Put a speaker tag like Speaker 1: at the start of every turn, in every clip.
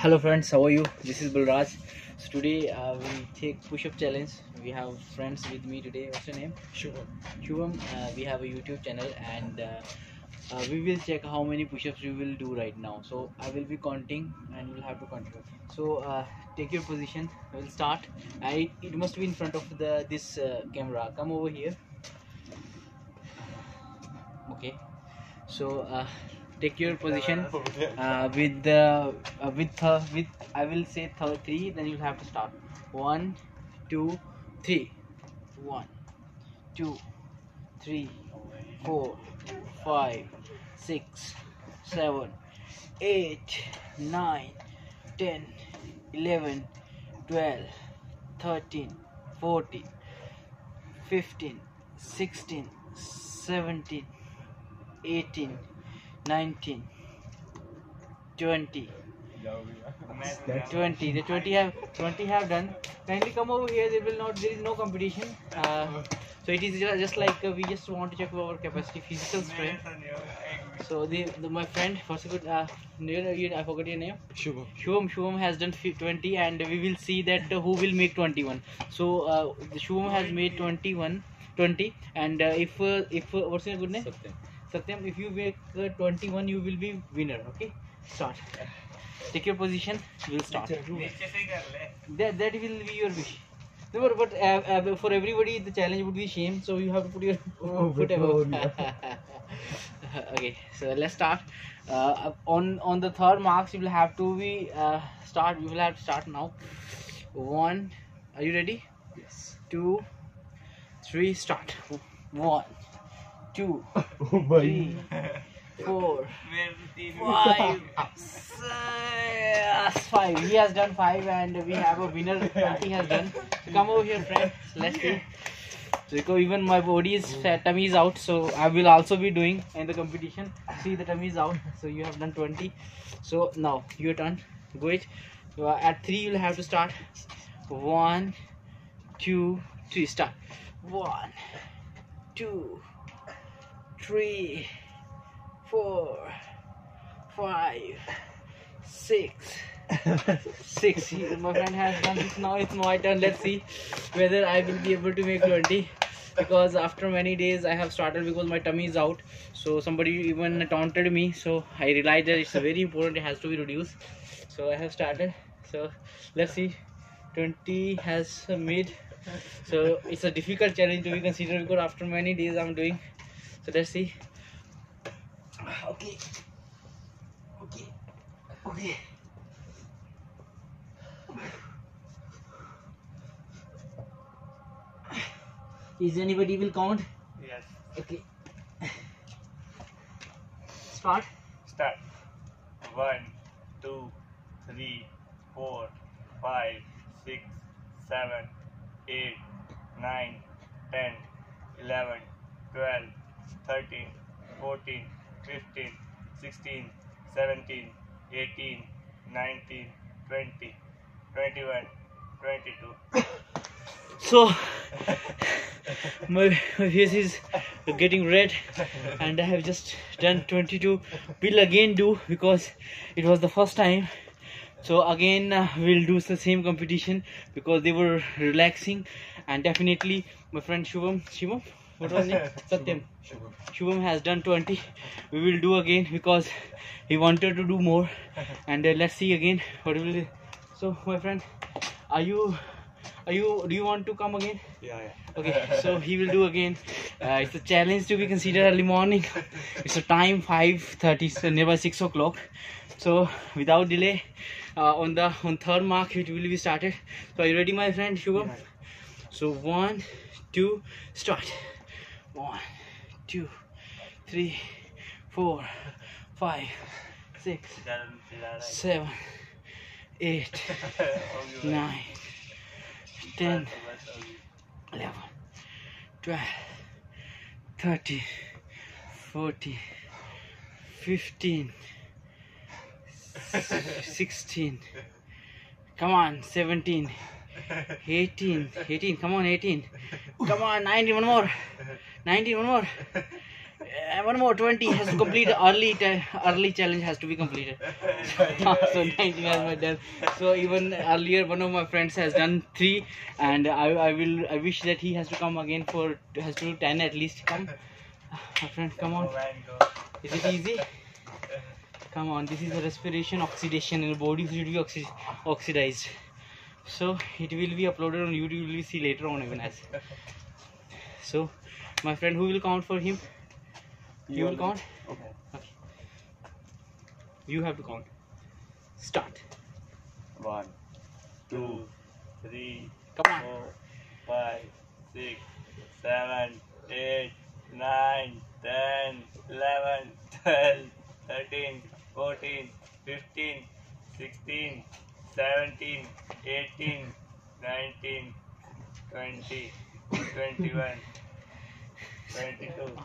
Speaker 1: hello friends how are you? This is Bulraj. so today uh, we take push-up challenge. We have friends with me today. What's your name?
Speaker 2: Shubham.
Speaker 1: Shubham uh, we have a YouTube channel and uh, uh, we will check how many push-ups you will do right now. So I will be counting and we'll have to control. so uh, take your position. I will start. I it must be in front of the this uh, camera. Come over here. Okay. So uh, take your position uh, with the uh, with uh, with I will say th- three. Then you'll have to start. One, two, three. One, two, three, four, five, six, seven, eight, nine, ten, eleven, twelve, thirteen, fourteen, fifteen, sixteen, seventeen, eighteen, 19 20 20 the 20 have 20 have done. Kindly come over here. There will not there is no competition. Uh, so it is just like uh, we just want to check our capacity physical strength. So the, the my friend first of all uh, i forgot your name.
Speaker 2: Shubham.
Speaker 1: Shubham shubham has done 20 and we will see that uh, who will make 21 so uh, shubham has made 21 20 and uh, if uh, if what's your good name? Satyam, if you make uh, 21, you will be winner. Okay, start. Take your position. We'll start. That that will be your wish. No, but, but uh, uh, for everybody, the challenge would be shame. So you have to put your foot above. okay, so let's start. Uh, on on the third marks, you will have to be uh, start. You will have to start now. One. Are you ready?
Speaker 2: Yes.
Speaker 1: Two. Three. Start. One. Two.
Speaker 2: Oh, O
Speaker 1: three, four, five, six, five. He has done five, and we have a winner. He has done. Come over here, friend. Let's see. So because even my body is oh. fat, tummy is out, so I will also be doing in the competition. See, the tummy is out. So you have done 20. So now your turn. Go it. At three, you'll have to start. One, two, three. Start. One, two three, four, five, six, six. My friend has done this. Now it's my turn. Let's see whether I will be able to make 20. Because after many days I have started because my tummy is out. So somebody even taunted me. So I realized that it's very important. It has to be reduced. So I have started. So let's see. 20 has made. So it's a difficult challenge to be considered because after many days I'm doing. So let's see. Okay. Okay. Okay. Is anybody will count?
Speaker 3: Yes.
Speaker 1: Okay. Start.
Speaker 3: Start. One, two, three, four, five, six, seven, eight, nine, ten, eleven, twelve, thirteen, fourteen, fifteen, sixteen, seventeen, eighteen, nineteen, twenty, twenty-one, twenty-two.
Speaker 1: So my, my face is getting red and I have just done 22 we'll again do because it was the first time. So again uh, we'll do the same competition because they were relaxing and definitely my friend Shubham Shubham what was it? Satyam. Shubham. Has done 20. We will do again because he wanted to do more. And uh, let's see again what will. So my friend, are you? Are you? Do you want to come again?
Speaker 2: Yeah, yeah.
Speaker 1: Okay. So he will do again. Uh, it's a challenge to be considered early morning. It's a time 5:30, so nearby six o'clock. So without delay, uh, on the on third mark it will be started. So are you ready, my friend Shubham? Yeah. So one, two, start one two three four five six seven eight nine ten 11 12 13 14 15 16 come on 17 18 18 come on 18 come on 19 one more. 19 one more. Uh, one more. 20 has to complete. Early early challenge has to be completed. So 19 has my done so even earlier one of my friends has done three and I, I will I wish that he has to come again for has to do 10 at least. Come. My friend come on. Is it easy? Come on. This is a respiration oxidation and the body. Should be oxi- oxidized so it will be uploaded on youtube you will see later on even as. So my friend who will count for him? You will count?
Speaker 3: Okay.
Speaker 1: okay. You have to count. Start.
Speaker 3: One, two, three,
Speaker 1: come on.
Speaker 3: four, five, six, seven, eight, nine, ten, eleven, twelve, thirteen, fourteen, fifteen, sixteen, seventeen, eighteen, nineteen, twenty, twenty-one, twenty-two.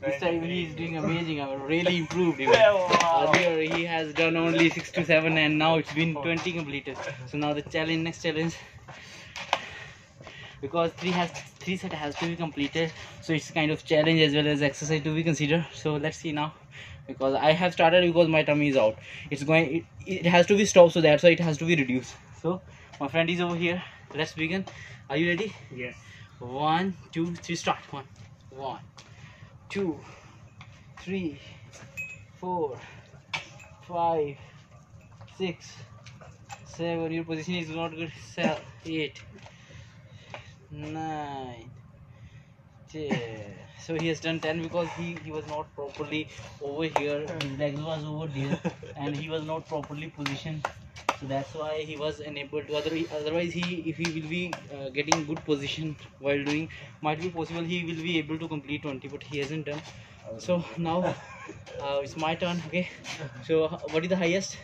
Speaker 1: this time he is doing amazing. I'm really improved even.
Speaker 3: Wow.
Speaker 1: earlier he has done only 6 to 7 and now it's been 20 completed. So now the challenge next challenge. Because 3 has 3 set has to be completed so it's kind of challenge as well as exercise to be considered. So let's see now. Because i have started because my tummy is out. It's going it, it has to be stopped so that's why it has to be reduced so my friend is over here let's begin are you ready
Speaker 3: Yes.
Speaker 1: one, two, three, start. One, one, two, three, four, five, six, seven. Your position is not good. Seven, eight, nine, ten. So he has done ten because he, he was not properly over here. Hmm. His legs was over there, and he was not properly positioned so that's why he was unable to other, otherwise he if he will be uh, getting good position while doing might be possible he will be able to complete 20 but he hasn't done. So now uh, it's my turn okay? So what is the highest?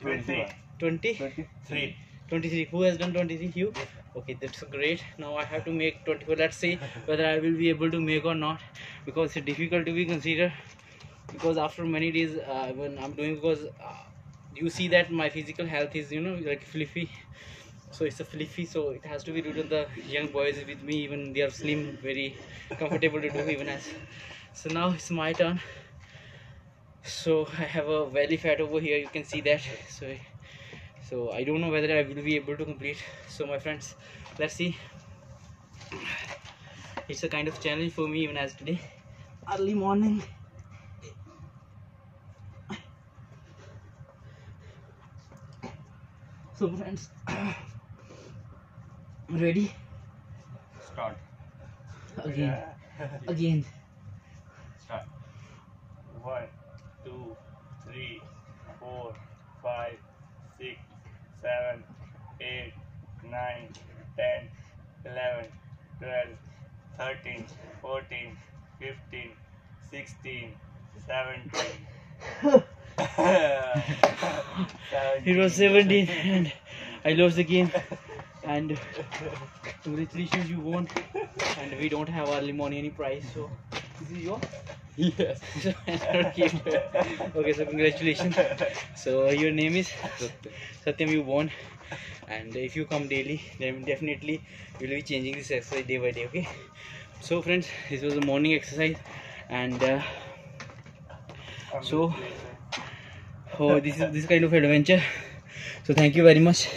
Speaker 3: Twenty.
Speaker 1: 20
Speaker 3: Three.
Speaker 1: 23 who has done 23 you? Okay that's great. Now i have to make 24 let's see whether i will be able to make or not because it's difficult to be considered because after many days uh, when i'm doing because uh, you see that my physical health is you know like fluffy so it's a fluffy so it has to be due to the young boys with me. Even they are slim very comfortable to do even as. So now it's my turn. So i have a belly fat over here you can see that. So so i don't know whether i will be able to complete. So my friends let's see. It's a kind of challenge for me even as today. Early morning so friends ready
Speaker 3: Start.
Speaker 1: again again
Speaker 3: Start. One, two, three, four, five, six, seven, eight, nine, ten, eleven, twelve, thirteen, fourteen, fifteen, sixteen, seventeen.
Speaker 1: it was 17 and i lost the game. And congratulations you won. And we don't have early morning any prize so this is your
Speaker 3: Yes.
Speaker 1: okay so congratulations. So your name is satyam you won. And if you come daily then definitely you'll be changing this exercise day by day okay? So friends this was a morning exercise. And uh, so oh this is this kind of adventure. So thank you very much